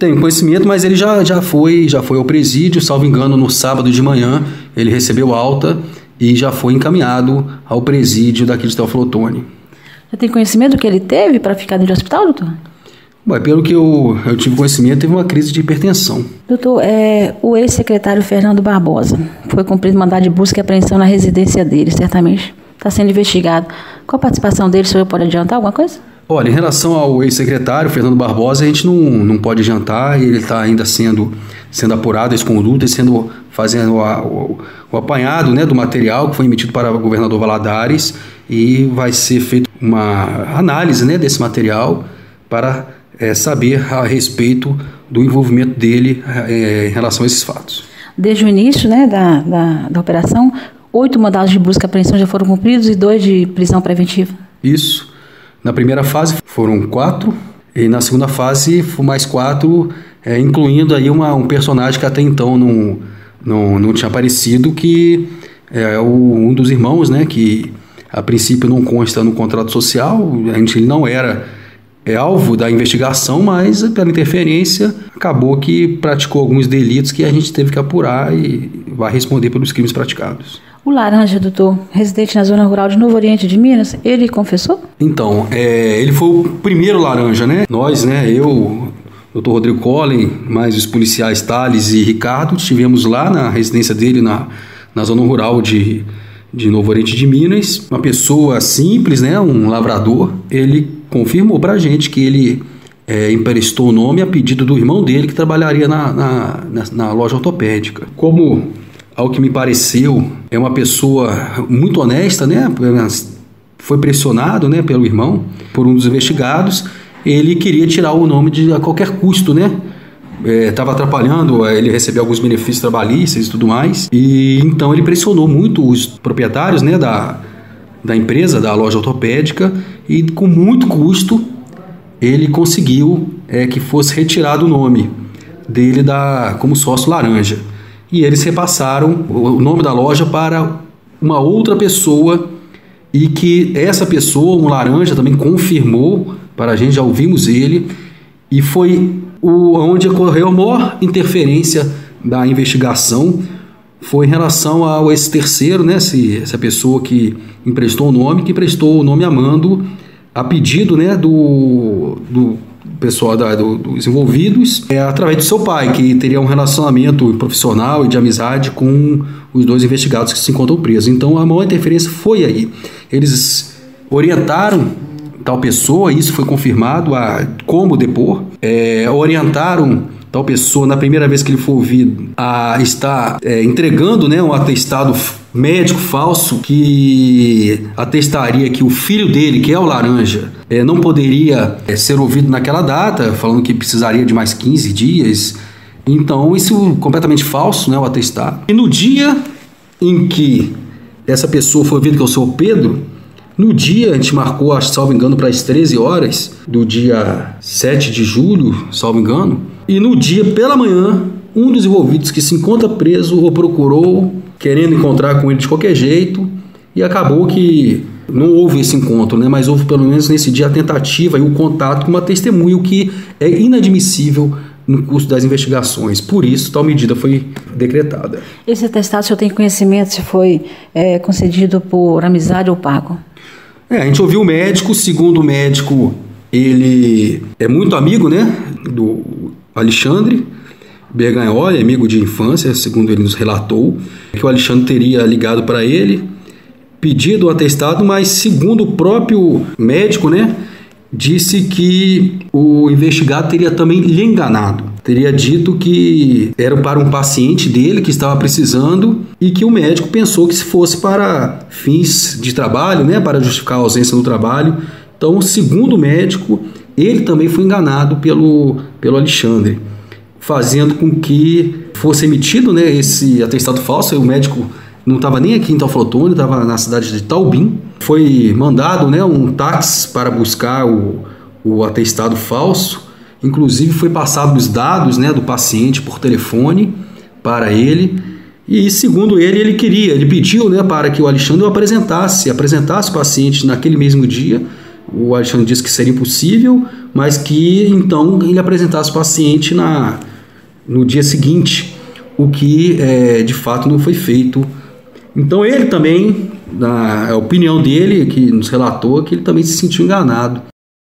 Tenho conhecimento, mas ele já, já, foi, já foi ao presídio, salvo engano, no sábado de manhã, ele recebeu alta e já foi encaminhado ao presídio daqui de Teoflotone. Já tem conhecimento que ele teve para ficar dentro do hospital, doutor? Bom, pelo que eu, eu tive conhecimento, teve uma crise de hipertensão. Doutor, é, o ex-secretário Fernando Barbosa foi cumprido mandado de busca e apreensão na residência dele, certamente está sendo investigado. Qual a participação dele? O senhor pode adiantar alguma coisa? Olha, em relação ao ex-secretário Fernando Barbosa, a gente não, não pode adiantar, ele está ainda sendo, sendo apurado esse conduto e sendo fazendo a, o, o, apanhado né, do material que foi emitido para o governador Valadares e vai ser feita uma análise né, desse material para é, saber a respeito do envolvimento dele é, em relação a esses fatos. Desde o início né, da, da, da operação, oito mandados de busca e apreensão já foram cumpridos e dois de prisão preventiva. Isso. Na primeira fase foram quatro e na segunda fase mais quatro, é, incluindo aí uma, um personagem que até então não, não, não tinha aparecido, que é o, um dos irmãos, né, que a princípio não consta no contrato social, a gente ele não era é alvo da investigação, mas pela interferência acabou que praticou alguns delitos que a gente teve que apurar e vai responder pelos crimes praticados. O Laranja, doutor, residente na zona rural de Novo Oriente de Minas, ele confessou? Então, é, ele foi o primeiro Laranja, né? Nós, né, eu, doutor Rodrigo Collen, mais os policiais Thales e Ricardo, estivemos lá na residência dele, na, na zona rural de, de Novo Oriente de Minas. Uma pessoa simples, né, um lavrador, ele confirmou para a gente que ele é, emprestou o nome a pedido do irmão dele que trabalharia na, na, na, na loja ortopédica. Como, ao que me pareceu, é uma pessoa muito honesta, né? Foi pressionado né, pelo irmão, por um dos investigados. Ele queria tirar o nome de a qualquer custo, né? estava é, atrapalhando ele receber alguns benefícios trabalhistas e tudo mais. E então ele pressionou muito os proprietários né, da, da empresa, da loja ortopédica, e com muito custo ele conseguiu é, que fosse retirado o nome dele da, como sócio laranja. E eles repassaram o nome da loja para uma outra pessoa e que essa pessoa, um laranja, também confirmou para a gente, já ouvimos ele, e foi o, onde ocorreu a maior interferência da investigação. Foi em relação ao esse terceiro, né, esse, essa pessoa que emprestou o nome, que emprestou o nome Amando a pedido né, do, do pessoal da, do, dos envolvidos, é, através do seu pai, que teria um relacionamento profissional e de amizade com os dois investigados que se encontram presos. Então a maior interferência foi aí. Eles orientaram tal pessoa, isso foi confirmado a como depor, é, orientaram tal pessoa, na primeira vez que ele for ouvido, a estar é, entregando né, um atestado médico falso que atestaria que o filho dele, que é o Laranja, é, não poderia é, ser ouvido naquela data, falando que precisaria de mais 15 dias. Então, isso completamente falso, né, o atestado. E no dia em que essa pessoa foi ouvida, que é o seu Pedro, no dia, a gente marcou, salvo engano, para as 13 horas do dia 7 de julho, salvo engano, e no dia, pela manhã, um dos envolvidos que se encontra preso o procurou, querendo encontrar com ele de qualquer jeito, e acabou que não houve esse encontro, né? mas houve pelo menos nesse dia a tentativa e o contato com uma testemunha, o que é inadmissível no curso das investigações. Por isso, tal medida foi decretada. Esse atestado, o senhor tem conhecimento se foi é, concedido por amizade ou pago? É, a gente ouviu o médico, segundo o médico, ele é muito amigo né, do Alexandre Berganholi, amigo de infância, segundo ele nos relatou, que o Alexandre teria ligado para ele, pedido o atestado, mas segundo o próprio médico, né, disse que o investigado teria também lhe enganado. Teria dito que era para um paciente dele que estava precisando e que o médico pensou que se fosse para fins de trabalho, né, para justificar a ausência do trabalho. Então, segundo o médico, ele também foi enganado pelo, pelo Alexandre, fazendo com que fosse emitido né, esse atestado falso. O médico não estava nem aqui em Talflotone, estava na cidade de Taubim. Foi mandado né, um táxi para buscar o, o atestado falso. Inclusive foi passado os dados né, do paciente por telefone para ele. E segundo ele, ele queria, ele pediu né, para que o Alexandre o apresentasse, apresentasse o paciente naquele mesmo dia o Alexandre disse que seria impossível, mas que então ele apresentasse o paciente na, no dia seguinte, o que é, de fato não foi feito. Então ele também, na opinião dele, que nos relatou, que ele também se sentiu enganado.